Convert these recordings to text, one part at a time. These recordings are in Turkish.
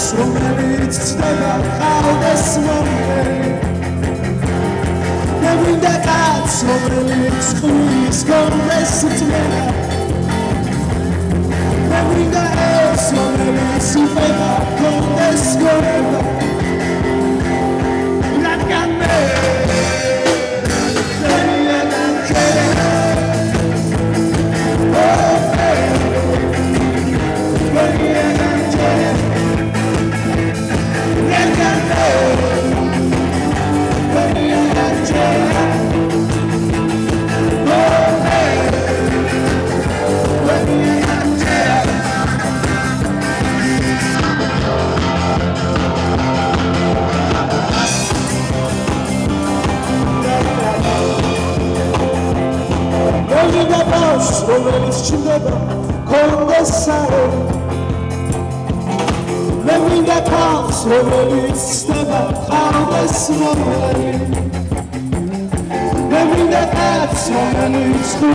ის რომელიც ცდება ხავდეს მომერი მე გვინდა კაც რომელიც ხმის გონდეს უწმენა. მე გვინდა ეს რომელიც იფება გონდეს გონება. Emina voz, come vicino con dei sai Emina voz, come vicino con dei sai Emina voz, come vicino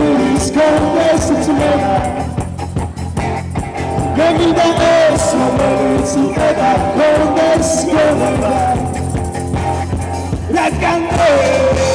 con dei sai Emina voz, come vicino con dei sai La canto